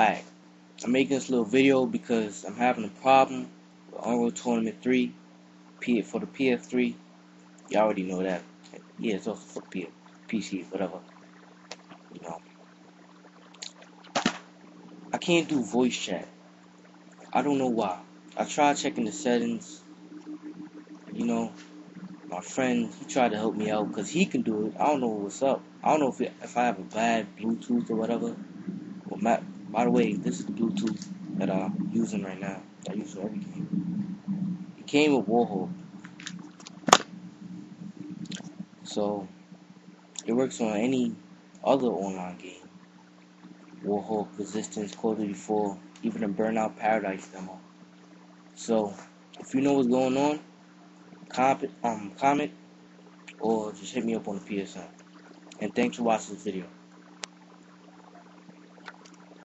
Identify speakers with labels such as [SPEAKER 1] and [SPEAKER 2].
[SPEAKER 1] Alright, I'm making this little video because I'm having a problem with Unreal Tournament 3 P for the PS3. You already know that. Yeah, it's also for P PC, whatever. You know. I can't do voice chat. I don't know why. I tried checking the settings. You know, my friend, he tried to help me out because he can do it. I don't know what's up. I don't know if, it, if I have a bad Bluetooth or whatever. Well, my, by the way, this is the Bluetooth that I'm using right now. I use for every game. It came with Warhawk. So, it works on any other online game. Warhawk, Resistance, Call of Duty 4, even a Burnout Paradise demo. So, if you know what's going on, comment, um, comment, or just hit me up on the PSN. And thanks for watching this video.